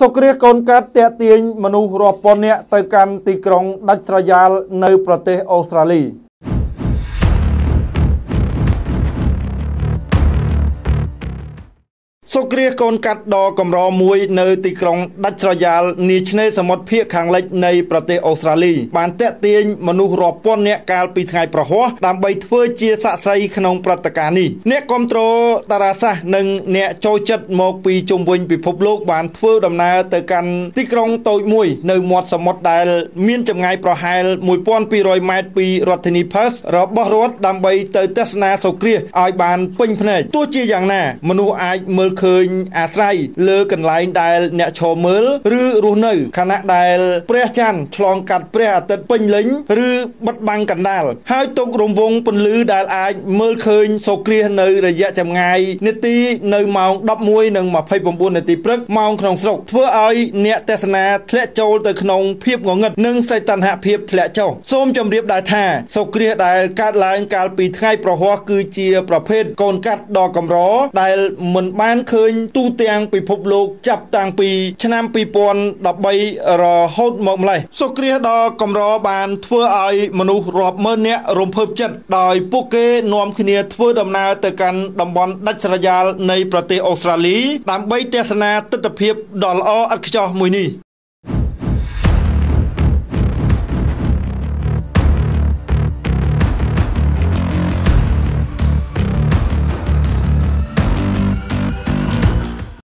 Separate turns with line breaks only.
សុគ្រាកូនកាត់តាក់ទាញមនុស្សរាប់ពាន់នាក់ទៅកាន់ទីក្រុងដាច់ស្រយាលនៅប្រទេសអូស្ត្រាលី សុគ្រាកូនកាត់ដ៏កម្រមួយនៅទីក្រុងដាច់ស្រយាលនាឆ្នេរសមុទ្រភាគខាងលិចនៃប្រទេសអូស្ត្រាលីបានតាក់ទាញមនុស្សរាប់ពាន់នាក់កាលពីថ្ងៃប្រហ័សដើម្បីធ្វើជាសាក្សីក្នុងព្រឹត្តិការណ៍នេះអ្នកគ្រប់គ្រងតារាសាស្ត្រនិងអ្នកចូលចិត្តមកពីជុំវិញពិភពលោកបានធ្វើដំណើរទៅកាន់ទីក្រុងតូចមួយនៅមាត់សមុទ្រដែលមានចម្ងាយប្រហែល1200ម៉ែត្រពីរដ្ឋធានី Perth របស់រដ្ឋដើម្បីទៅទស្សនាសូរ្យគ្រាសឲ្យបានពេញភ្នែកទោះជាយ៉ាងណាមនុស្សអាចមើលឃើញអាស្រ័យលើកន្លែងដែលអ្នកឈរមើលឬរស់នៅខណៈដែលព្រះច័ន្ទឆ្លងកាត់ព្រះអាទិត្យពេញលេញឬបិទបាំងកណ្ដាលហើយទុករង្វង់ពន្លឺដែលអាចមើលឃើញសូរ្យគ្រាសនៅរយៈចម្ងាយនាទីនៅម៉ោង11:29នាទីព្រឹកម៉ោងក្នុងស្រុកធ្វើឲ្យអ្នកទេសនាធ្លាក់ចូលទៅក្នុងភាពងងឹតនិងសីតុណ្ហភាពធ្លាក់ចុះសូមជម្រាបដែរថាសូរ្យគ្រាសដែលកើតឡើងកាលពីថ្ងៃប្រហ័សគឺជាប្រភេទកូនកាត់ដ៏កម្រដែលមិនបានឃើញទូទាំងពិភពលោកចាប់តាំងពីឆ្នាំ2013រហូតមកម្លេះសុគ្រាសដ៏កម្របានធ្វើឲ្យមនុស្សរាប់ម៉ឺននាក់រំភើបចិត្តដោយពួកគេនាំគ្នាធ្វើដំណើរទៅកាន់តំបន់ដាច់ស្រយាលនៃប្រទេសអូស្ត្រាលីដើម្បីទស្សនាទស្សនវិជ្ជាដ៏ល្អឥតខ្ចោះមួយនេះ